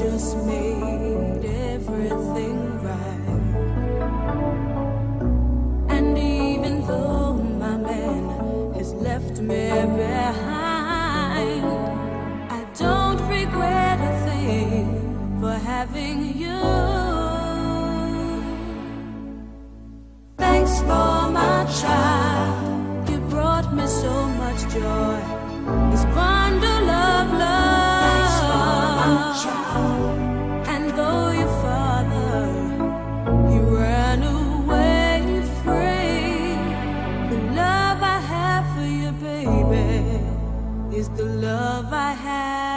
just made everything right. And even though my man has left me behind, I don't regret a thing for having you. Thanks for my child, you brought me so much joy. love I have.